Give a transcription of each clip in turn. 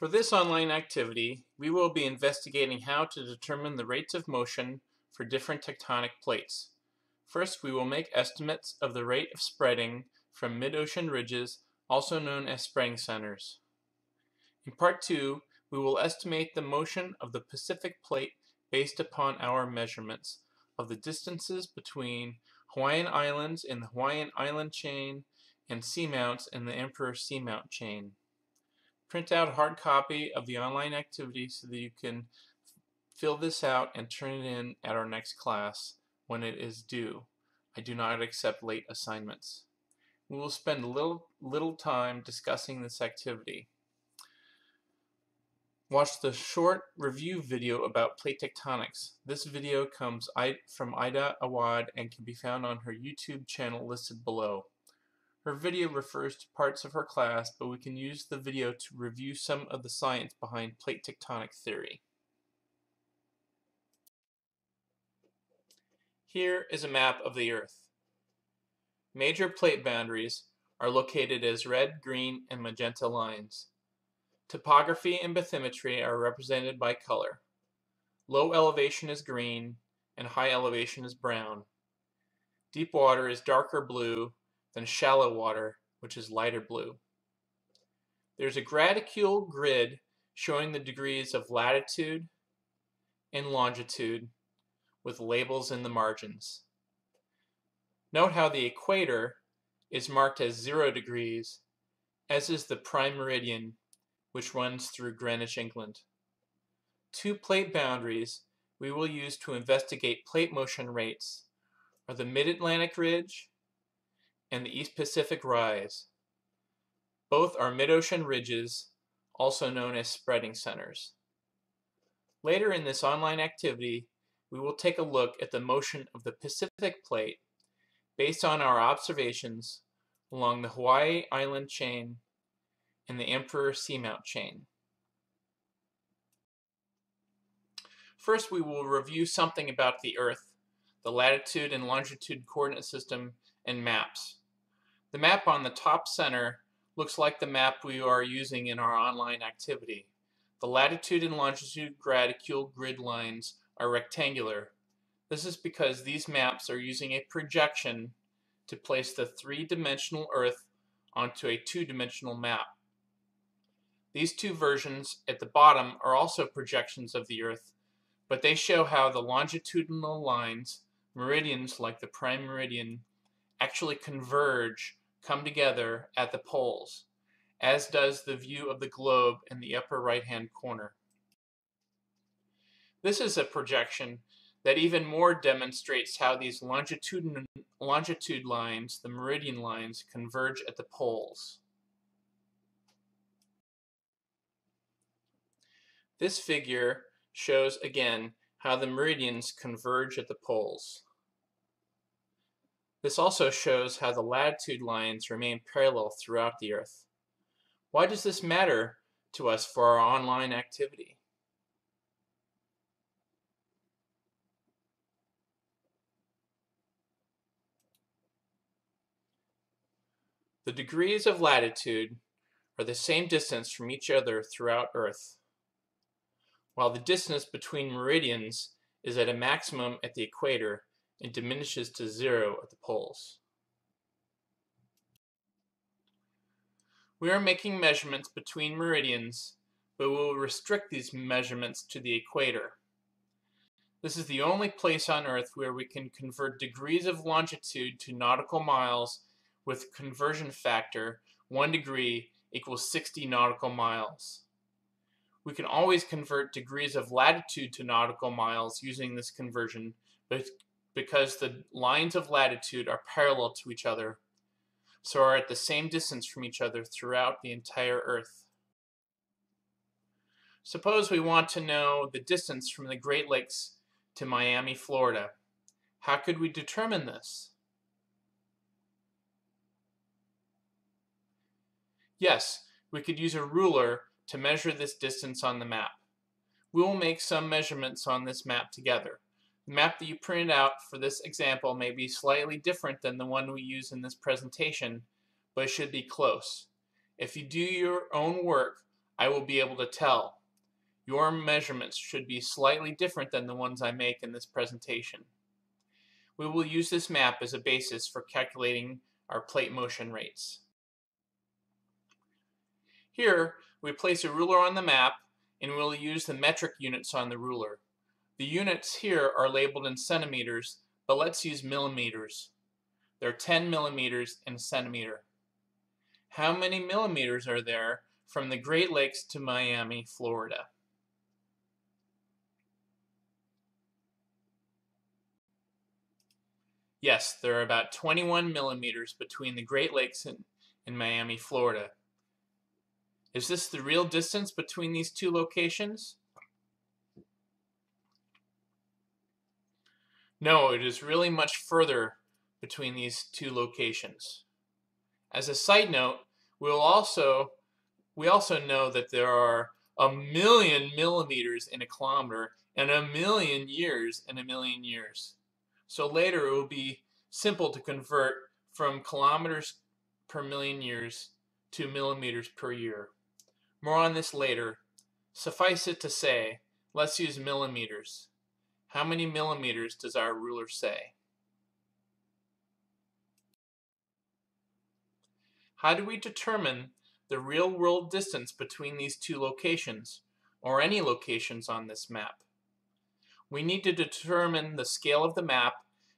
For this online activity, we will be investigating how to determine the rates of motion for different tectonic plates. First, we will make estimates of the rate of spreading from mid-ocean ridges, also known as spreading centers. In part 2, we will estimate the motion of the Pacific plate based upon our measurements of the distances between Hawaiian Islands in the Hawaiian Island chain and seamounts in the Emperor Seamount chain. Print out a hard copy of the online activity so that you can fill this out and turn it in at our next class when it is due. I do not accept late assignments. We will spend a little, little time discussing this activity. Watch the short review video about plate tectonics. This video comes from Ida Awad and can be found on her YouTube channel listed below. Her video refers to parts of her class, but we can use the video to review some of the science behind plate tectonic theory. Here is a map of the Earth. Major plate boundaries are located as red, green, and magenta lines. Topography and bathymetry are represented by color. Low elevation is green, and high elevation is brown. Deep water is darker blue, than shallow water, which is lighter blue. There's a graticule grid showing the degrees of latitude and longitude with labels in the margins. Note how the equator is marked as 0 degrees, as is the prime meridian, which runs through Greenwich, England. Two plate boundaries we will use to investigate plate motion rates are the Mid-Atlantic Ridge and the East Pacific Rise. Both are mid-ocean ridges, also known as spreading centers. Later in this online activity, we will take a look at the motion of the Pacific Plate based on our observations along the Hawaii Island chain and the Emperor Seamount chain. First, we will review something about the Earth, the latitude and longitude coordinate system, and maps. The map on the top center looks like the map we are using in our online activity. The latitude and longitude graticule grid lines are rectangular. This is because these maps are using a projection to place the three-dimensional Earth onto a two-dimensional map. These two versions at the bottom are also projections of the Earth, but they show how the longitudinal lines, meridians like the prime meridian, actually converge come together at the poles, as does the view of the globe in the upper right-hand corner. This is a projection that even more demonstrates how these longitude, longitude lines, the meridian lines, converge at the poles. This figure shows again how the meridians converge at the poles. This also shows how the latitude lines remain parallel throughout the Earth. Why does this matter to us for our online activity? The degrees of latitude are the same distance from each other throughout Earth, while the distance between meridians is at a maximum at the equator and diminishes to zero at the poles. We are making measurements between meridians, but we will restrict these measurements to the equator. This is the only place on Earth where we can convert degrees of longitude to nautical miles with conversion factor 1 degree equals 60 nautical miles. We can always convert degrees of latitude to nautical miles using this conversion, but because the lines of latitude are parallel to each other, so are at the same distance from each other throughout the entire Earth. Suppose we want to know the distance from the Great Lakes to Miami, Florida. How could we determine this? Yes, we could use a ruler to measure this distance on the map. We will make some measurements on this map together. The map that you printed out for this example may be slightly different than the one we use in this presentation, but it should be close. If you do your own work, I will be able to tell. Your measurements should be slightly different than the ones I make in this presentation. We will use this map as a basis for calculating our plate motion rates. Here, we place a ruler on the map and we'll use the metric units on the ruler. The units here are labeled in centimeters, but let's use millimeters. They're 10 millimeters in a centimeter. How many millimeters are there from the Great Lakes to Miami, Florida? Yes, there are about 21 millimeters between the Great Lakes and, and Miami, Florida. Is this the real distance between these two locations? No, it is really much further between these two locations. As a side note, we'll also we also know that there are a million millimeters in a kilometer and a million years in a million years. So later it will be simple to convert from kilometers per million years to millimeters per year. More on this later. Suffice it to say, let's use millimeters. How many millimeters does our ruler say? How do we determine the real-world distance between these two locations, or any locations on this map? We need to determine the scale of the map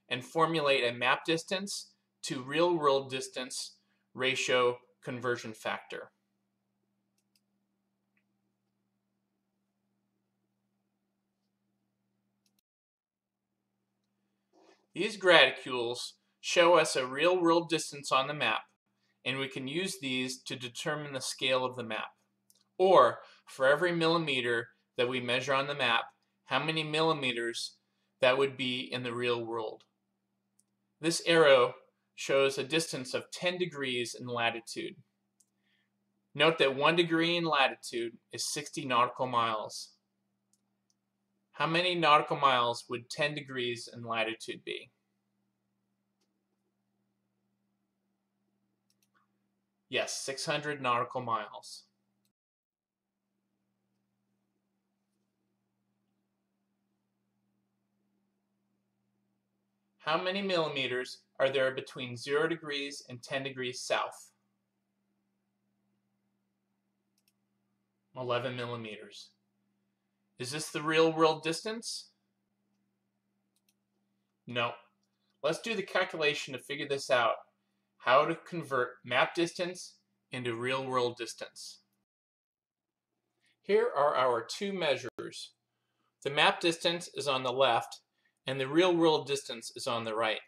and formulate a map distance to real-world distance ratio conversion factor. These graticules show us a real-world distance on the map and we can use these to determine the scale of the map. Or, for every millimeter that we measure on the map, how many millimeters that would be in the real world. This arrow shows a distance of 10 degrees in latitude. Note that 1 degree in latitude is 60 nautical miles. How many nautical miles would 10 degrees in latitude be? Yes, 600 nautical miles. How many millimeters are there between 0 degrees and 10 degrees south? 11 millimeters. Is this the real world distance? No. Let's do the calculation to figure this out how to convert map distance into real world distance. Here are our two measures. The map distance is on the left and the real world distance is on the right.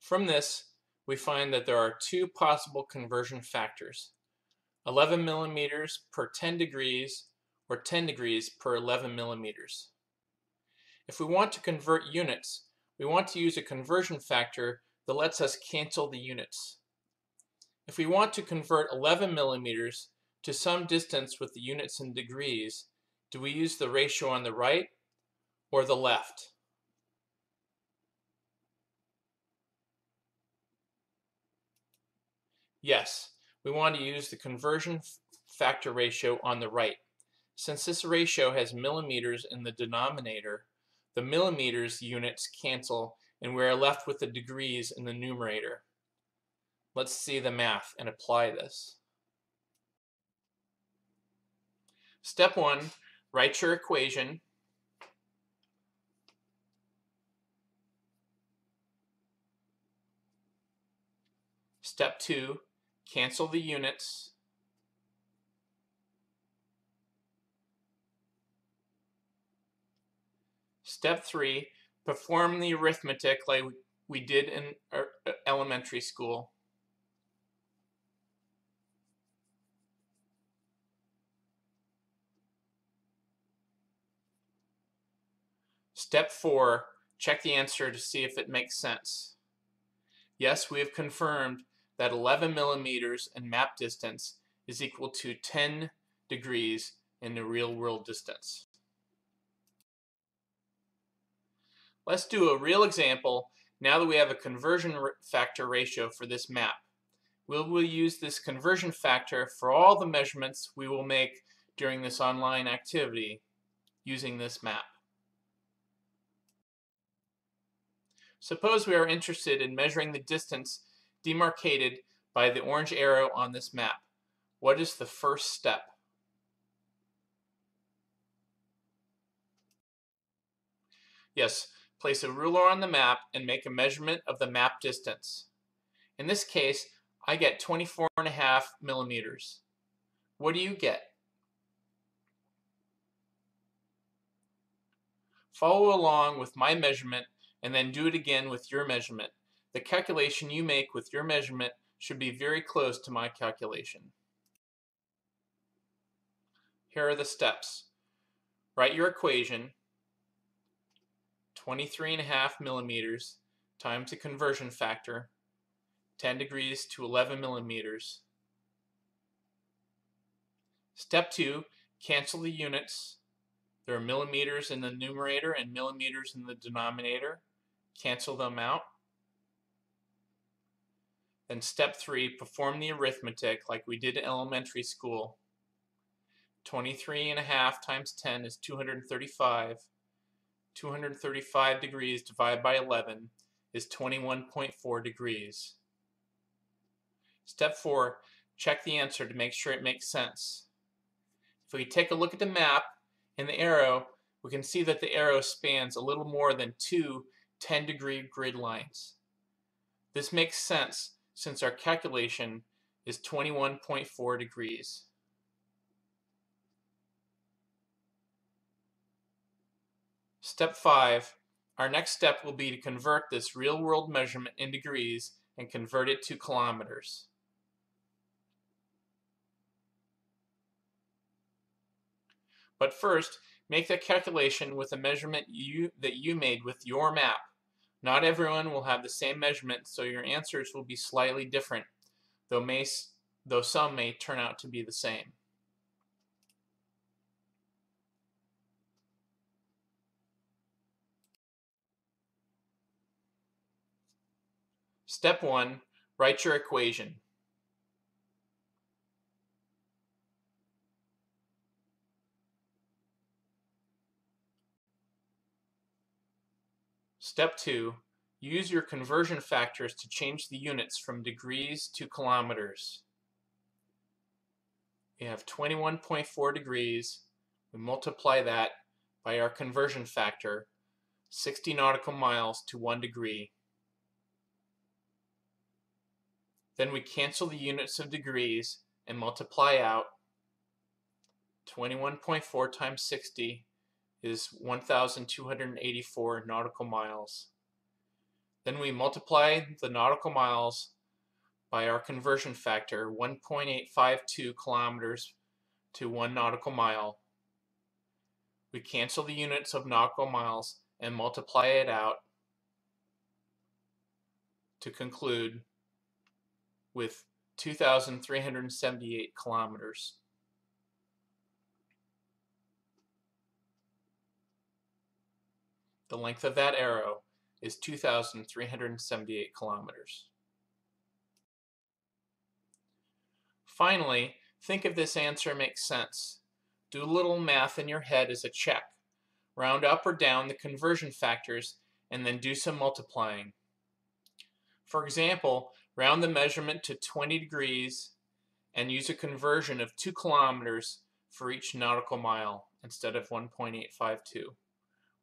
From this, we find that there are two possible conversion factors, 11 millimeters per 10 degrees or 10 degrees per 11 millimeters. If we want to convert units, we want to use a conversion factor that lets us cancel the units. If we want to convert 11 millimeters to some distance with the units in degrees, do we use the ratio on the right or the left? Yes, we want to use the conversion factor ratio on the right. Since this ratio has millimeters in the denominator, the millimeters units cancel and we are left with the degrees in the numerator. Let's see the math and apply this. Step 1, write your equation. Step 2, cancel the units. Step 3, perform the arithmetic like we did in uh, elementary school. Step 4, check the answer to see if it makes sense. Yes, we have confirmed that 11 millimeters in map distance is equal to 10 degrees in the real world distance. Let's do a real example now that we have a conversion factor ratio for this map. we will use this conversion factor for all the measurements we will make during this online activity using this map. Suppose we are interested in measuring the distance demarcated by the orange arrow on this map. What is the first step? Yes, place a ruler on the map and make a measurement of the map distance. In this case, I get 24 and a half millimeters. What do you get? Follow along with my measurement and then do it again with your measurement. The calculation you make with your measurement should be very close to my calculation. Here are the steps. Write your equation, 23 and a half millimeters times the conversion factor, 10 degrees to 11 millimeters. Step 2, cancel the units. There are millimeters in the numerator and millimeters in the denominator. Cancel them out. Then step 3, perform the arithmetic like we did in elementary school. 23 and a half times 10 is 235. 235 degrees divided by 11 is 21.4 degrees. Step 4, check the answer to make sure it makes sense. If we take a look at the map and the arrow, we can see that the arrow spans a little more than two 10 degree grid lines. This makes sense since our calculation is 21.4 degrees. Step 5. Our next step will be to convert this real-world measurement in degrees and convert it to kilometers. But first, make the calculation with a measurement you, that you made with your map. Not everyone will have the same measurement, so your answers will be slightly different, though, may, though some may turn out to be the same. Step 1. Write your equation. Step 2. Use your conversion factors to change the units from degrees to kilometers. We have 21.4 degrees. We multiply that by our conversion factor, 60 nautical miles to 1 degree. Then we cancel the units of degrees and multiply out 21.4 times 60 is 1,284 nautical miles. Then we multiply the nautical miles by our conversion factor, 1.852 kilometers to 1 nautical mile. We cancel the units of nautical miles and multiply it out to conclude with 2,378 kilometers. The length of that arrow is 2,378 kilometers. Finally, think if this answer makes sense. Do a little math in your head as a check. Round up or down the conversion factors and then do some multiplying. For example, round the measurement to 20 degrees and use a conversion of 2 kilometers for each nautical mile instead of 1.852.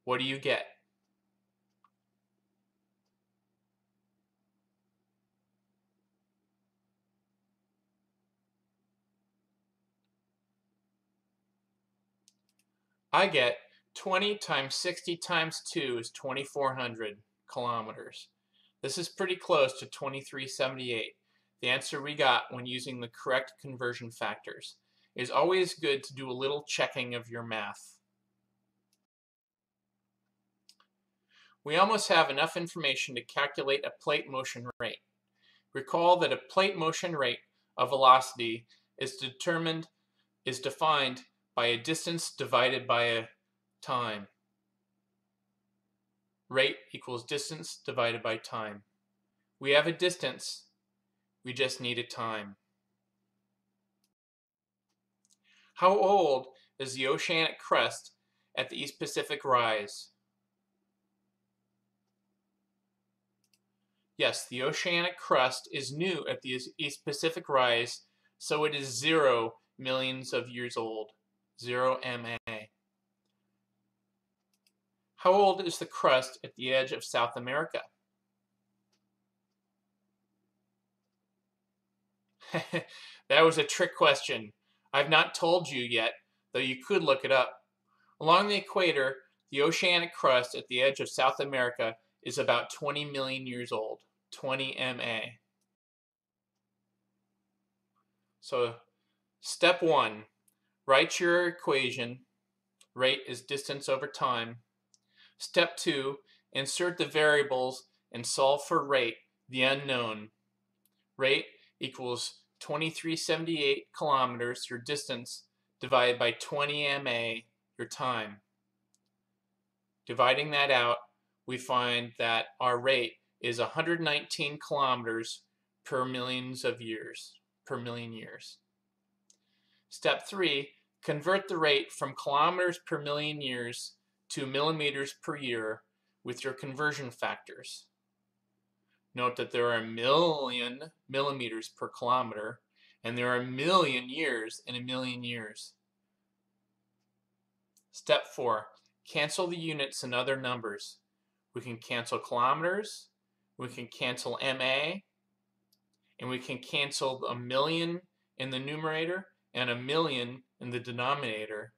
What do you get? I get 20 times 60 times 2 is 2400 kilometers. This is pretty close to 2378, the answer we got when using the correct conversion factors. It is always good to do a little checking of your math. We almost have enough information to calculate a plate motion rate. Recall that a plate motion rate of velocity is determined is defined by a distance divided by a time. Rate equals distance divided by time. We have a distance, We just need a time. How old is the oceanic crust at the East Pacific Rise? Yes, the oceanic crust is new at the East Pacific Rise, so it is zero millions of years old. Zero MA. How old is the crust at the edge of South America? that was a trick question. I've not told you yet, though you could look it up. Along the equator, the oceanic crust at the edge of South America is about 20 million years old, 20 MA. So, step one, write your equation. Rate is distance over time. Step two, insert the variables and solve for rate, the unknown. Rate equals 2378 kilometers, your distance, divided by 20 MA, your time. Dividing that out, we find that our rate is 119 kilometers per millions of years, per million years. Step three, convert the rate from kilometers per million years to millimeters per year with your conversion factors. Note that there are a million millimeters per kilometer, and there are a million years in a million years. Step 4. Cancel the units and other numbers. We can cancel kilometers, we can cancel MA, and we can cancel a million in the numerator and a million in the denominator.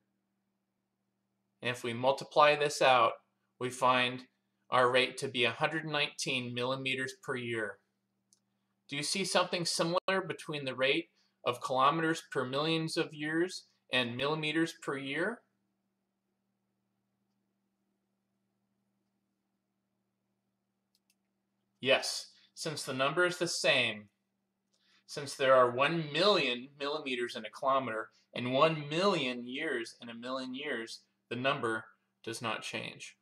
And if we multiply this out, we find our rate to be 119 millimeters per year. Do you see something similar between the rate of kilometers per millions of years and millimeters per year? Yes, since the number is the same, since there are 1 million millimeters in a kilometer and 1 million years in a million years, the number does not change.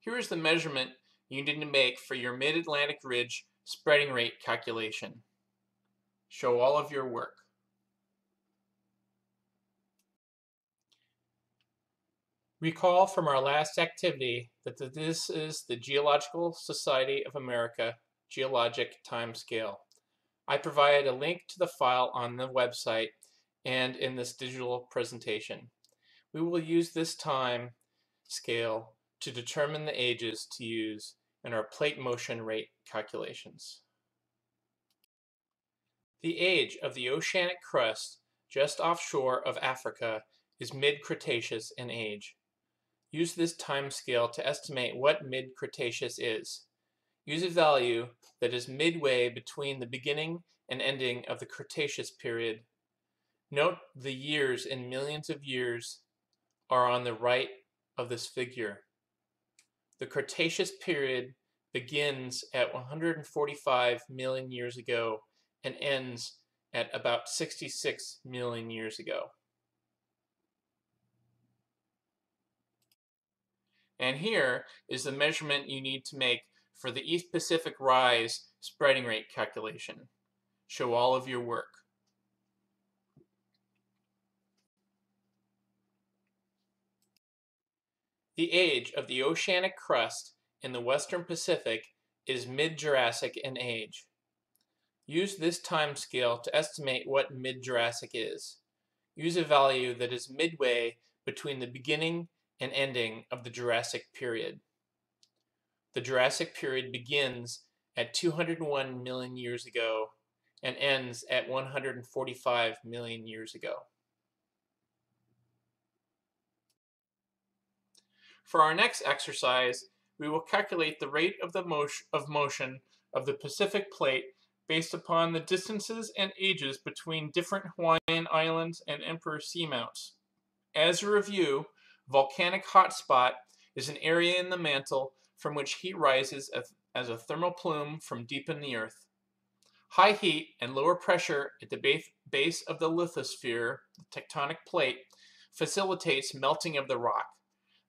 Here is the measurement you need to make for your Mid-Atlantic Ridge spreading rate calculation. Show all of your work. Recall from our last activity that this is the Geological Society of America geologic timescale. I provided a link to the file on the website and in this digital presentation. We will use this time scale to determine the ages to use in our plate motion rate calculations. The age of the oceanic crust just offshore of Africa is mid-Cretaceous in age. Use this time scale to estimate what mid-Cretaceous is. Use a value that is midway between the beginning and ending of the Cretaceous period. Note the years in millions of years are on the right of this figure. The Cretaceous period begins at 145 million years ago and ends at about 66 million years ago. And here is the measurement you need to make for the East Pacific Rise spreading rate calculation. Show all of your work. The age of the oceanic crust in the western Pacific is mid-Jurassic in age. Use this time scale to estimate what mid-Jurassic is. Use a value that is midway between the beginning and ending of the Jurassic period. The Jurassic period begins at 201 million years ago and ends at 145 million years ago. For our next exercise, we will calculate the rate of, the motion, of motion of the Pacific Plate based upon the distances and ages between different Hawaiian Islands and Emperor Seamounts. As a review, volcanic hotspot is an area in the mantle from which heat rises as a thermal plume from deep in the earth. High heat and lower pressure at the base of the lithosphere, the tectonic plate, facilitates melting of the rock.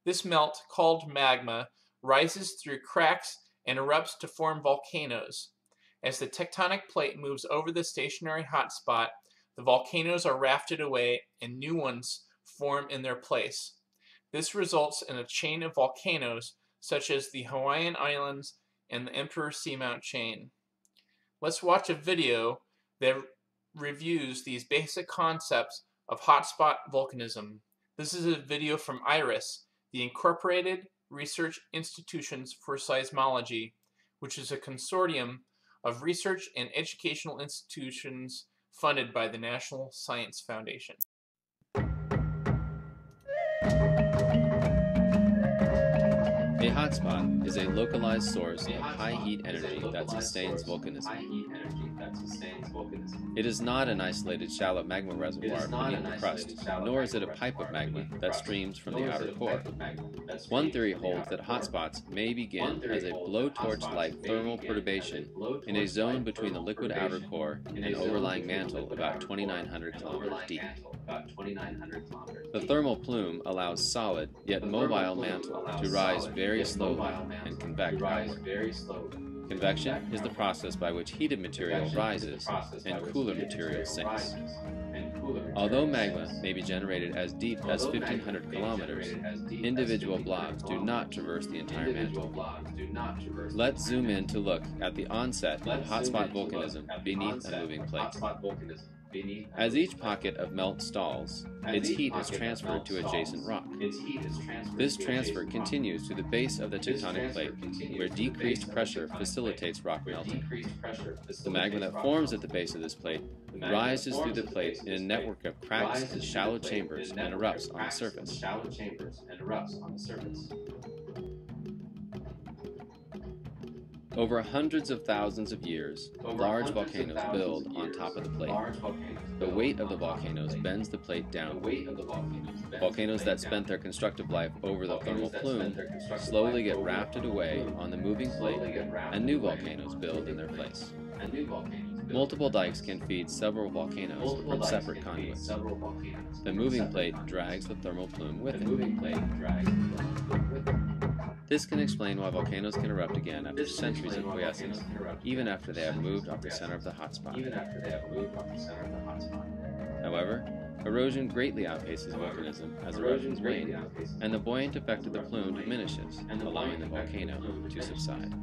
This melt, called magma, rises through cracks and erupts to form volcanoes. As the tectonic plate moves over the stationary hotspot, the volcanoes are rafted away and new ones form in their place. This results in a chain of volcanoes such as the Hawaiian Islands and the Emperor Seamount chain. Let's watch a video that reviews these basic concepts of hotspot volcanism. This is a video from IRIS, the Incorporated Research Institutions for Seismology, which is a consortium of research and educational institutions funded by the National Science Foundation. A hotspot is a localized source of high heat energy that sustains volcanism. It is not an isolated shallow magma reservoir beneath the crust, nor is it a pipe of magma that streams from the outer core. One theory holds that hotspots may begin as a blowtorch-like thermal perturbation in a zone between the liquid outer core and an overlying mantle about 2,900 kilometers deep. The thermal plume allows solid, yet mobile mantle to rise very slowly and convect Convection is the process by which heated material rises and cooler material sinks. Although magma may be generated as deep as 1500 kilometers, individual blobs do not traverse the entire mantle. Let's zoom in to look at the onset of hotspot volcanism beneath a moving plate. As each pocket of melt stalls, its heat is transferred to adjacent rock. This transfer continues to the base of the tectonic plate, where decreased pressure facilitates rock melting. The magma that forms at the base of this plate rises through the plate in a network of cracks and shallow chambers and erupts on the surface. Over hundreds of thousands of years, large volcanoes build on top of the plate. The weight of the volcanoes bends the plate down. Volcanoes that spent their constructive life over the thermal plume slowly get rafted away on the moving plate, and new volcanoes build in their place. Multiple dikes can feed several volcanoes from separate conduits. The moving plate drags the thermal plume with it. This can explain why volcanoes can erupt again after centuries of quiescence, even after they have moved off the center of the hotspot. However, erosion greatly outpaces volcanism as eruptions wane, and the buoyant effect of the plume diminishes, allowing the volcano to subside.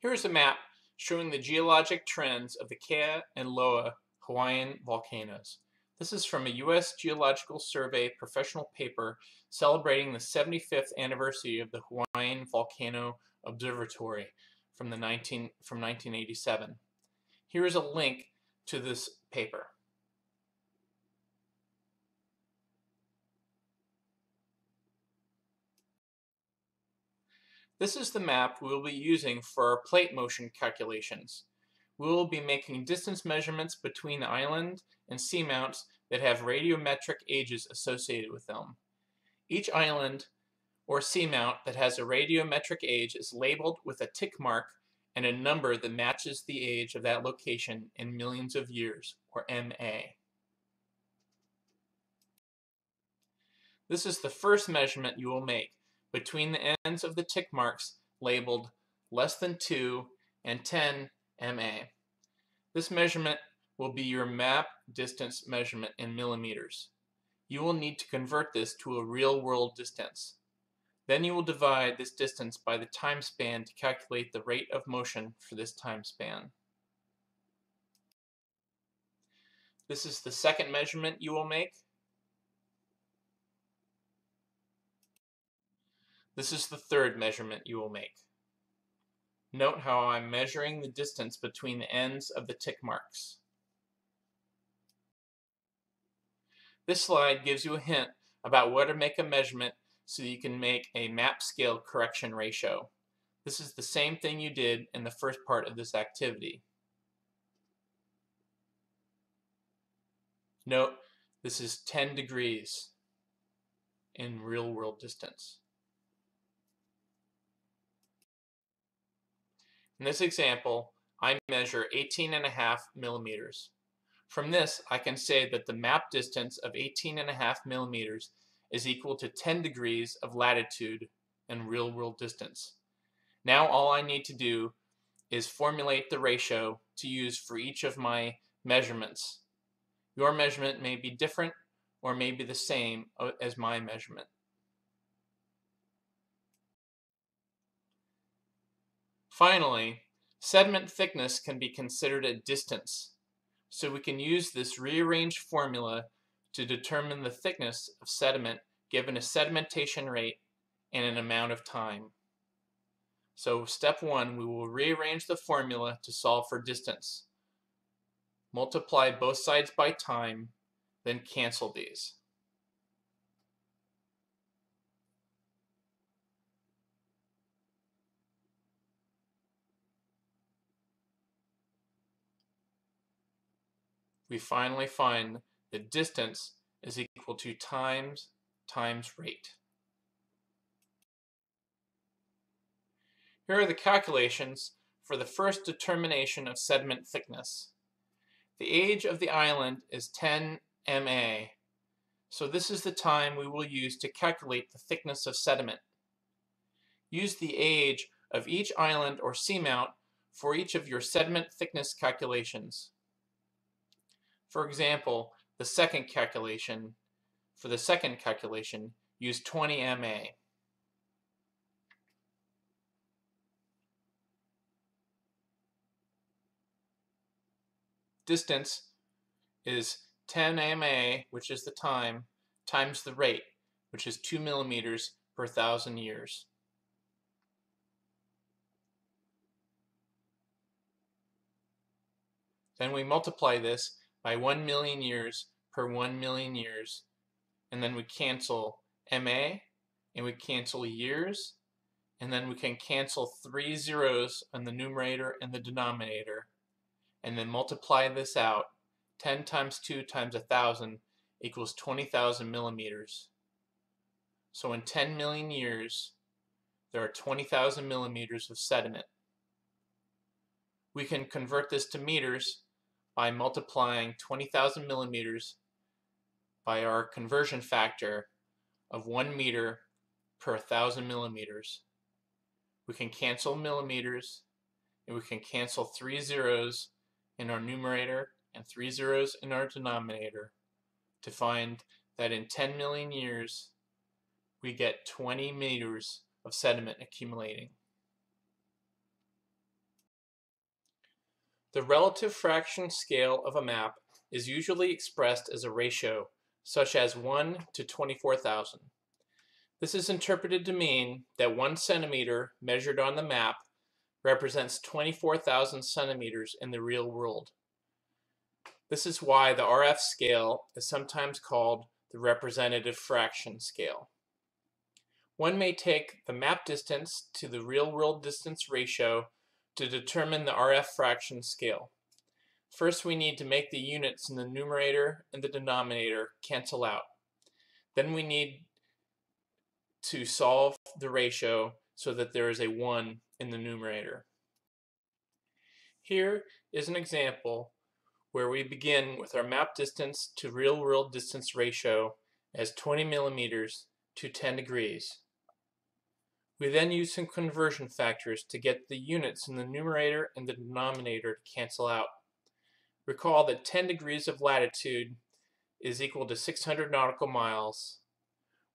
Here is a map showing the geologic trends of the Kea and Loa Hawaiian volcanoes. This is from a U.S. Geological Survey professional paper celebrating the 75th anniversary of the Hawaiian Volcano Observatory from, the 19, from 1987. Here is a link to this paper. This is the map we will be using for our plate motion calculations. We will be making distance measurements between island and seamounts that have radiometric ages associated with them. Each island or seamount that has a radiometric age is labeled with a tick mark and a number that matches the age of that location in millions of years, or MA. This is the first measurement you will make between the ends of the tick marks labeled less than 2 and 10 MA. This measurement will be your map distance measurement in millimeters. You will need to convert this to a real-world distance. Then you will divide this distance by the time span to calculate the rate of motion for this time span. This is the second measurement you will make. This is the third measurement you will make. Note how I'm measuring the distance between the ends of the tick marks. This slide gives you a hint about where to make a measurement so you can make a map scale correction ratio. This is the same thing you did in the first part of this activity. Note, this is 10 degrees in real world distance. In this example, I measure 18 and a half millimeters. From this, I can say that the map distance of 18.5 millimeters is equal to 10 degrees of latitude and real-world distance. Now all I need to do is formulate the ratio to use for each of my measurements. Your measurement may be different or may be the same uh, as my measurement. Finally, sediment thickness can be considered a distance, so we can use this rearranged formula to determine the thickness of sediment given a sedimentation rate and an amount of time. So step one, we will rearrange the formula to solve for distance. Multiply both sides by time, then cancel these. We finally find the distance is equal to times times rate. Here are the calculations for the first determination of sediment thickness. The age of the island is 10 MA, so this is the time we will use to calculate the thickness of sediment. Use the age of each island or seamount for each of your sediment thickness calculations. For example, the second calculation, for the second calculation, use 20 MA. distance is 10 ma, which is the time, times the rate, which is 2 millimeters per thousand years. Then we multiply this by 1 million years per 1 million years, and then we cancel MA, and we cancel years, and then we can cancel three zeros on the numerator and the denominator, and then multiply this out, 10 times 2 times 1,000 equals 20,000 millimeters. So in 10 million years, there are 20,000 millimeters of sediment. We can convert this to meters by multiplying 20,000 millimeters by our conversion factor of 1 meter per 1,000 millimeters. We can cancel millimeters, and we can cancel three zeros in our numerator and three zeros in our denominator to find that in 10 million years we get 20 meters of sediment accumulating. The relative fraction scale of a map is usually expressed as a ratio, such as 1 to 24,000. This is interpreted to mean that 1 centimeter measured on the map represents 24,000 centimeters in the real world. This is why the RF scale is sometimes called the representative fraction scale. One may take the map distance to the real world distance ratio to determine the RF fraction scale. First we need to make the units in the numerator and the denominator cancel out. Then we need to solve the ratio so that there is a 1 in the numerator. Here is an example where we begin with our map distance to real world distance ratio as 20 millimeters to 10 degrees. We then use some conversion factors to get the units in the numerator and the denominator to cancel out. Recall that 10 degrees of latitude is equal to 600 nautical miles.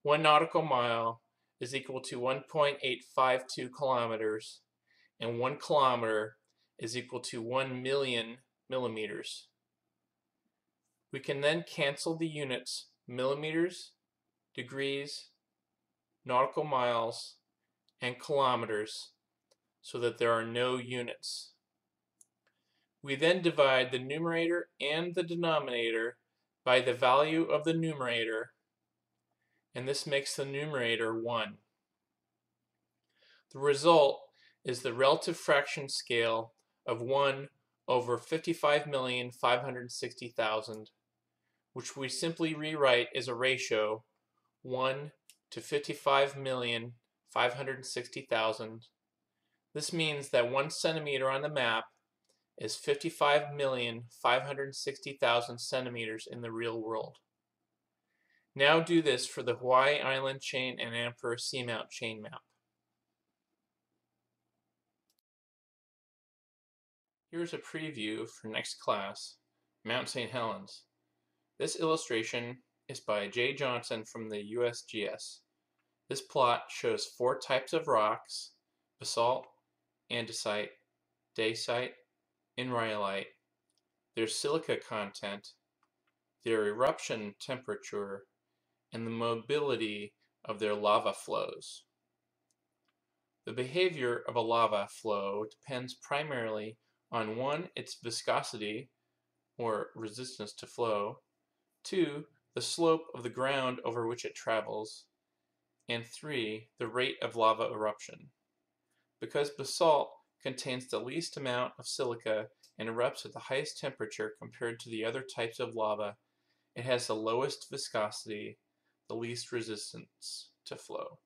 One nautical mile is equal to 1.852 kilometers, and one kilometer is equal to 1 million millimeters. We can then cancel the units millimeters, degrees, nautical miles, and kilometers so that there are no units. We then divide the numerator and the denominator by the value of the numerator and this makes the numerator 1. The result is the relative fraction scale of 1 over 55,560,000, which we simply rewrite as a ratio 1 to 55,560,000. This means that 1 centimeter on the map is 55,560,000 centimeters in the real world. Now do this for the Hawaii Island chain and Emperor Seamount chain map. Here's a preview for next class, Mount St. Helens. This illustration is by Jay Johnson from the USGS. This plot shows four types of rocks, basalt, andesite, dacite, and rhyolite, their silica content, their eruption temperature, and the mobility of their lava flows. The behavior of a lava flow depends primarily on one, its viscosity, or resistance to flow, two, the slope of the ground over which it travels, and three, the rate of lava eruption. Because basalt contains the least amount of silica and erupts at the highest temperature compared to the other types of lava, it has the lowest viscosity, the least resistance to flow.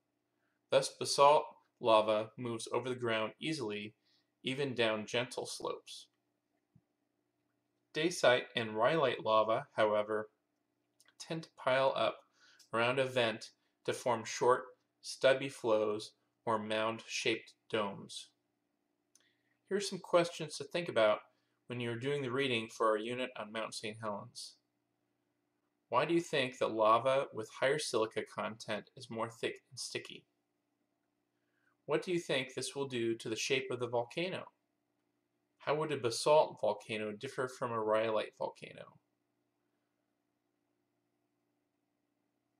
Thus, basalt lava moves over the ground easily, even down gentle slopes. Dacite and rhyolite lava, however, tend to pile up around a vent to form short, stubby flows or mound-shaped domes. Here are some questions to think about when you are doing the reading for our unit on Mount St. Helens. Why do you think that lava with higher silica content is more thick and sticky? What do you think this will do to the shape of the volcano? How would a basalt volcano differ from a rhyolite volcano?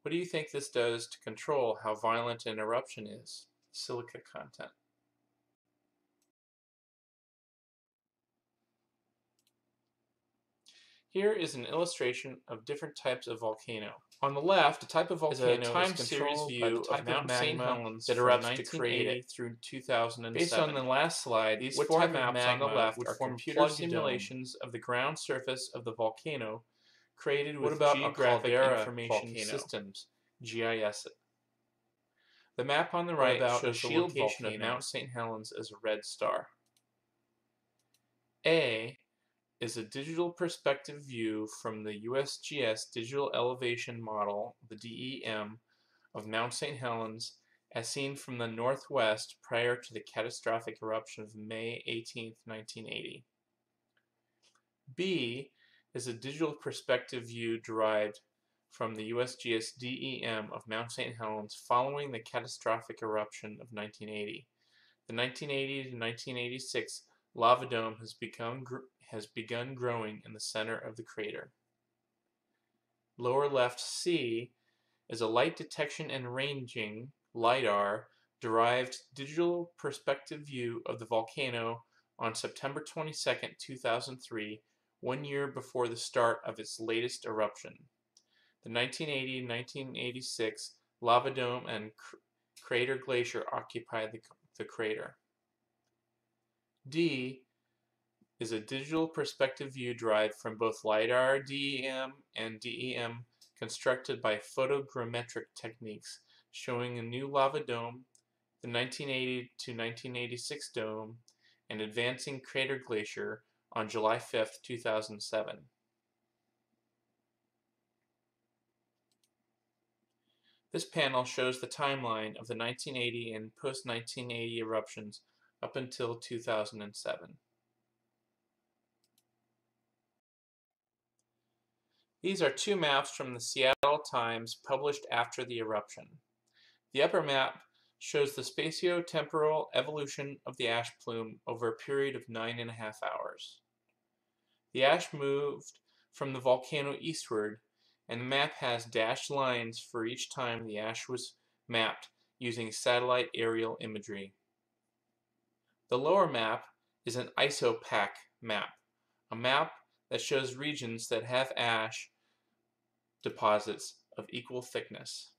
What do you think this does to control how violent an eruption is? Silica content. Here is an illustration of different types of volcano. On the left, a type of volcano is a time series view of Mount St. Helens that erupts to create through 2007. Based on the last slide, these what four maps on the left are computer simulations of the ground surface of the volcano created with what about Geographic Information volcano? Systems, GIS. The map on the right shows the location volcano? of Mount St. Helens as a red star. A is a digital perspective view from the USGS Digital Elevation Model, the DEM, of Mount St. Helens as seen from the northwest prior to the catastrophic eruption of May 18, 1980. B is a digital perspective view derived from the USGS DEM of Mount St. Helens following the catastrophic eruption of 1980. The 1980 to 1986 lava dome has become has begun growing in the center of the crater. Lower left C is a light detection and ranging LIDAR derived digital perspective view of the volcano on September 22, 2003, one year before the start of its latest eruption. The 1980-1986 lava dome and cr crater glacier occupy the, the crater. D is a digital perspective view derived from both LiDAR DEM and DEM constructed by photogrammetric techniques showing a new lava dome, the 1980 to 1986 dome, and advancing crater glacier on July 5, 2007. This panel shows the timeline of the 1980 and post-1980 eruptions up until 2007. These are two maps from the Seattle Times published after the eruption. The upper map shows the spatio-temporal evolution of the ash plume over a period of nine and a half hours. The ash moved from the volcano eastward, and the map has dashed lines for each time the ash was mapped using satellite aerial imagery. The lower map is an isopach map, a map that shows regions that have ash deposits of equal thickness.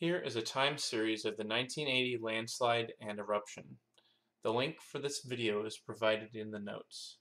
Here is a time series of the 1980 landslide and eruption. The link for this video is provided in the notes.